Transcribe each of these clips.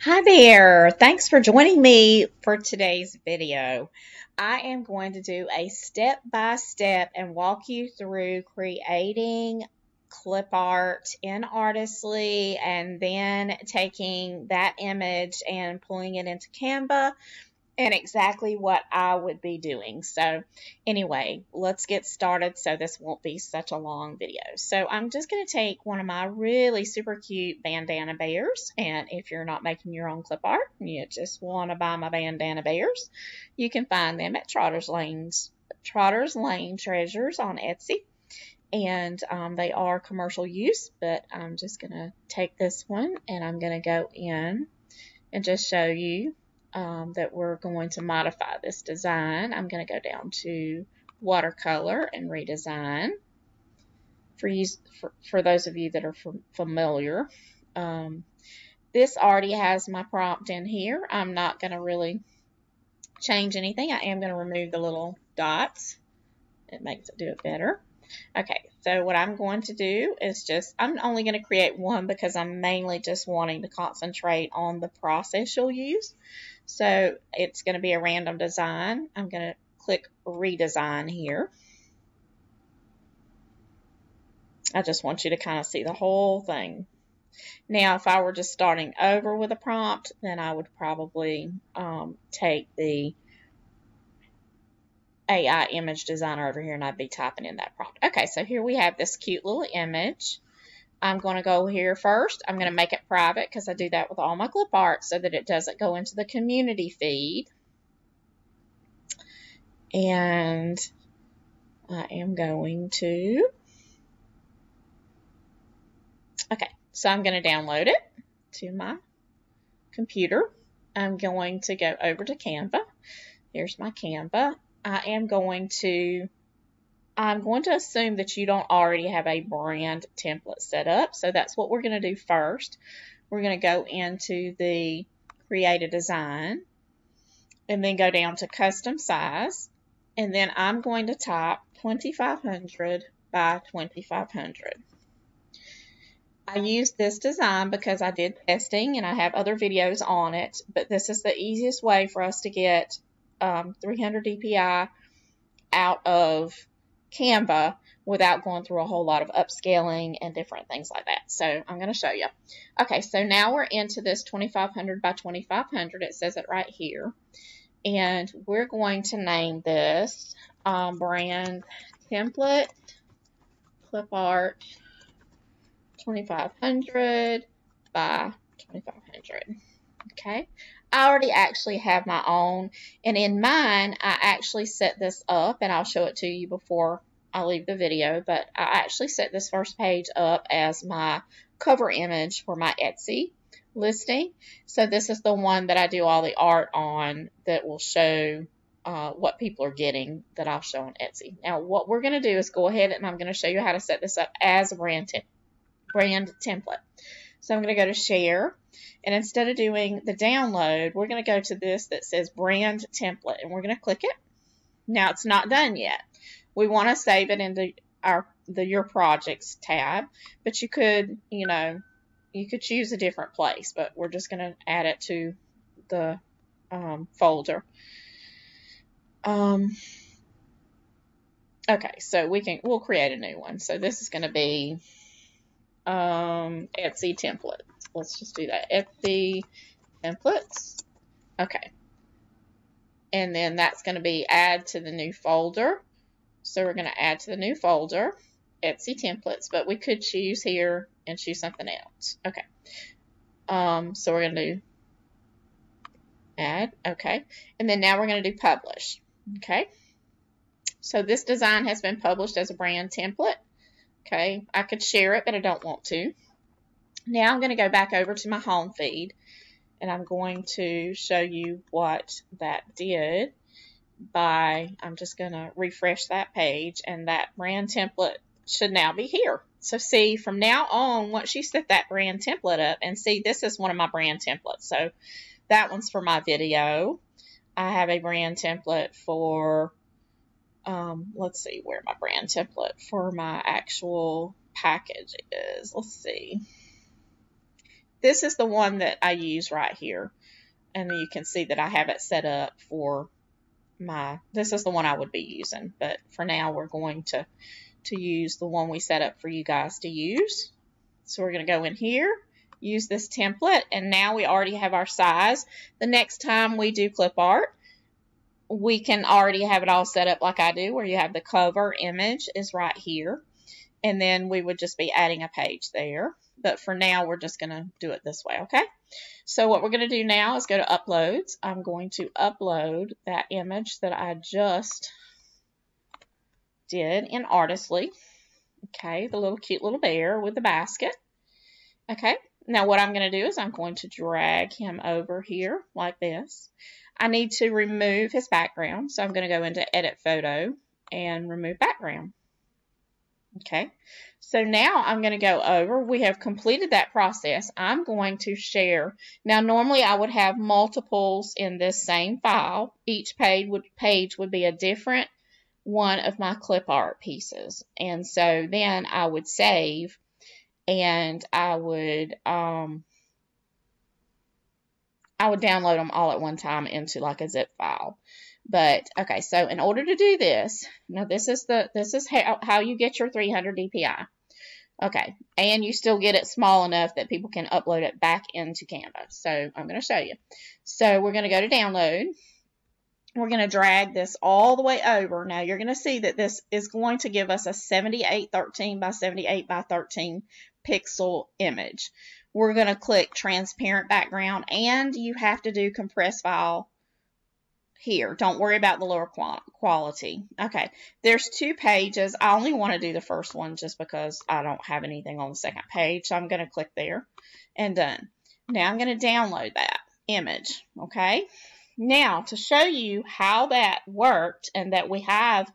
Hi there. Thanks for joining me for today's video. I am going to do a step-by-step and walk you through creating clip art in Artistly and then taking that image and pulling it into Canva and exactly what I would be doing. So anyway, let's get started so this won't be such a long video. So I'm just going to take one of my really super cute bandana bears and if you're not making your own clip art, and you just want to buy my bandana bears, you can find them at Trotter's Lanes, Trotter's Lane Treasures on Etsy. And um, they are commercial use, but I'm just going to take this one and I'm going to go in and just show you um, that we're going to modify this design. I'm going to go down to watercolor and redesign. For, you, for, for those of you that are familiar, um, this already has my prompt in here. I'm not going to really change anything. I am going to remove the little dots. It makes it do it better. Okay, so what I'm going to do is just, I'm only going to create one because I'm mainly just wanting to concentrate on the process you'll use. So it's going to be a random design. I'm going to click redesign here. I just want you to kind of see the whole thing. Now, if I were just starting over with a prompt, then I would probably um, take the AI image designer over here and I'd be typing in that prompt. Okay, so here we have this cute little image. I'm going to go here first. I'm going to make it private because I do that with all my clip art so that it doesn't go into the community feed. And I am going to, okay, so I'm going to download it to my computer. I'm going to go over to Canva. Here's my Canva. I am going to, I'm going to assume that you don't already have a brand template set up. So that's what we're going to do first. We're going to go into the create a design and then go down to custom size. And then I'm going to type 2500 by 2500. I used this design because I did testing and I have other videos on it, but this is the easiest way for us to get um, 300 DPI out of Canva without going through a whole lot of upscaling and different things like that. So I'm going to show you. Okay, so now we're into this 2500 by 2500. It says it right here. And we're going to name this um, brand template clip art 2500 by 2500. Okay, I already actually have my own. And in mine, I actually set this up, and I'll show it to you before I leave the video, but I actually set this first page up as my cover image for my Etsy listing. So this is the one that I do all the art on that will show uh, what people are getting that I'll show on Etsy. Now, what we're going to do is go ahead and I'm going to show you how to set this up as a brand, te brand template. So I'm going to go to share and instead of doing the download, we're going to go to this that says brand template and we're going to click it. Now it's not done yet. We want to save it into our the your projects tab, but you could, you know, you could choose a different place, but we're just going to add it to the um, folder. Um, okay, so we can we'll create a new one. So this is going to be um, Etsy templates. Let's just do that. Etsy templates. Okay. And then that's going to be add to the new folder. So we're going to add to the new folder, Etsy templates, but we could choose here and choose something else. Okay. Um, so we're going to do add. Okay. And then now we're going to do publish. Okay. So this design has been published as a brand template. Okay, I could share it, but I don't want to. Now I'm going to go back over to my home feed and I'm going to show you what that did by, I'm just going to refresh that page and that brand template should now be here. So see, from now on, once you set that brand template up, and see, this is one of my brand templates. So that one's for my video. I have a brand template for um, let's see where my brand template for my actual package is. Let's see. this is the one that I use right here. And you can see that I have it set up for my, this is the one I would be using. But for now, we're going to, to use the one we set up for you guys to use. So we're going to go in here, use this template, and now we already have our size. The next time we do clip art, we can already have it all set up like I do, where you have the cover image is right here. And then we would just be adding a page there. But for now, we're just going to do it this way, okay? So what we're going to do now is go to Uploads. I'm going to upload that image that I just did in Artistly. Okay, the little cute little bear with the basket. Okay, now what I'm going to do is I'm going to drag him over here like this. I need to remove his background, so I'm going to go into Edit Photo and remove background. Okay, so now I'm going to go over. We have completed that process. I'm going to share. Now, normally I would have multiples in this same file. Each page would, page would be a different one of my clip art pieces. And so then I would save and I would um, I would download them all at one time into like a zip file. But okay, so in order to do this, now this is the this is how, how you get your 300 DPI. Okay, and you still get it small enough that people can upload it back into Canva. So I'm going to show you. So we're going to go to download. We're going to drag this all the way over. Now you're going to see that this is going to give us a 7813 by 78 by 13 pixel image we're going to click transparent background and you have to do compress file here. Don't worry about the lower quality. Okay, there's two pages. I only want to do the first one just because I don't have anything on the second page. So I'm going to click there and done. Now I'm going to download that image. Okay, now to show you how that worked and that we have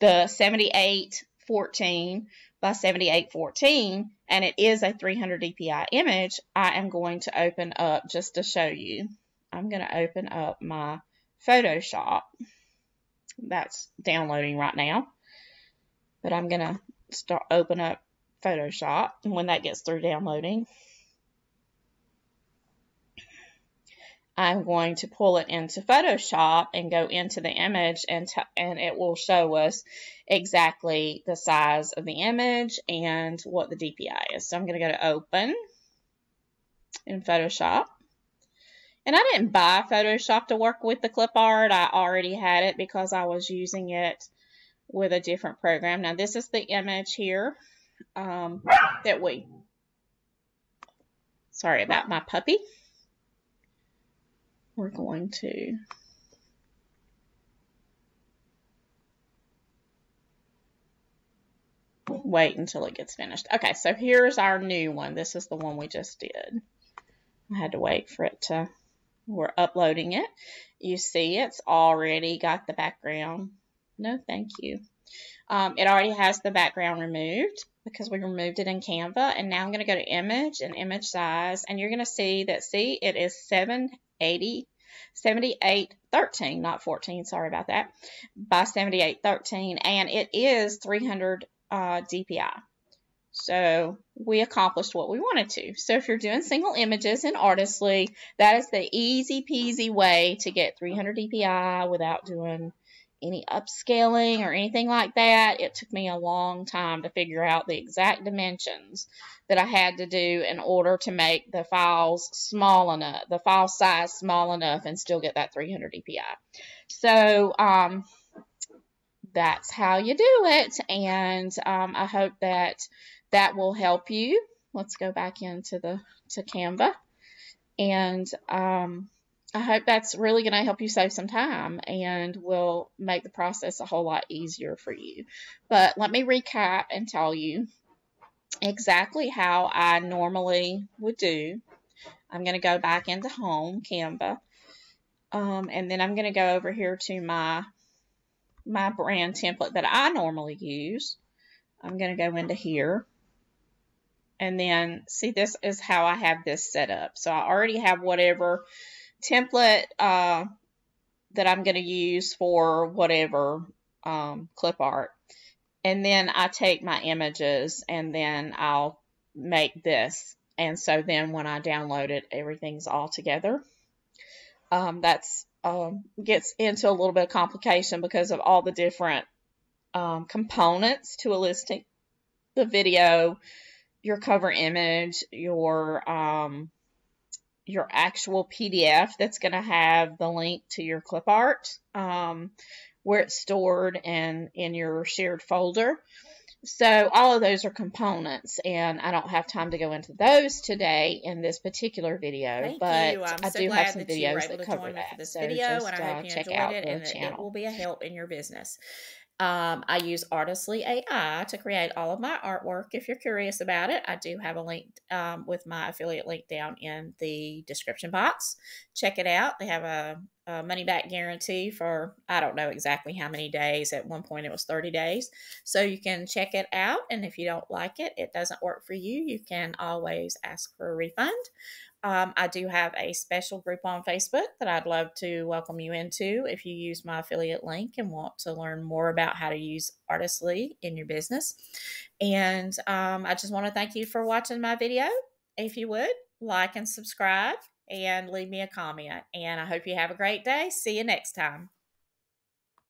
the 7814 by 7814 and it is a 300 dpi image, I am going to open up just to show you. I'm going to open up my Photoshop. That's downloading right now. But I'm going to start open up Photoshop and when that gets through downloading I'm going to pull it into Photoshop and go into the image and, and it will show us exactly the size of the image and what the DPI is. So I'm going to go to Open in Photoshop. And I didn't buy Photoshop to work with the clip art. I already had it because I was using it with a different program. Now this is the image here um, that we, sorry about my puppy we're going to wait until it gets finished. Okay, so here's our new one. This is the one we just did. I had to wait for it to, we're uploading it. You see it's already got the background. No, thank you. Um, it already has the background removed because we removed it in Canva. And now I'm going to go to image and image size. And you're going to see that, see, it is 780, 7813, not 14, sorry about that, by 7813. And it is 300 uh, DPI. So we accomplished what we wanted to. So if you're doing single images in Artistly, that is the easy peasy way to get 300 DPI without doing any upscaling or anything like that. It took me a long time to figure out the exact dimensions that I had to do in order to make the files small enough, the file size small enough and still get that 300 dpi. So um, that's how you do it. And um, I hope that that will help you. Let's go back into the to Canva. And um, I hope that's really going to help you save some time and will make the process a whole lot easier for you. But let me recap and tell you exactly how I normally would do. I'm going to go back into Home, Canva, um, and then I'm going to go over here to my my brand template that I normally use. I'm going to go into here. And then, see, this is how I have this set up. So I already have whatever template uh, that I'm going to use for whatever um, clip art. And then I take my images and then I'll make this and so then when I download it, everything's all together. Um, that's um, gets into a little bit of complication because of all the different um, components to a listing. The video, your cover image, your um, your actual PDF that's going to have the link to your clip art, um, where it's stored and in your shared folder. So all of those are components, and I don't have time to go into those today in this particular video, Thank but you. I'm I so do glad have some that you were videos able that to cover join me for that. this So video, just and I uh, hope you enjoyed out it and that it will be a help in your business. Um, I use Artistly AI to create all of my artwork. If you're curious about it, I do have a link um, with my affiliate link down in the description box. Check it out. They have a, a money back guarantee for I don't know exactly how many days. At one point, it was 30 days. So you can check it out. And if you don't like it, it doesn't work for you, you can always ask for a refund. Um, I do have a special group on Facebook that I'd love to welcome you into if you use my affiliate link and want to learn more about how to use Artistly in your business. And um, I just want to thank you for watching my video. If you would, like and subscribe and leave me a comment. And I hope you have a great day. See you next time.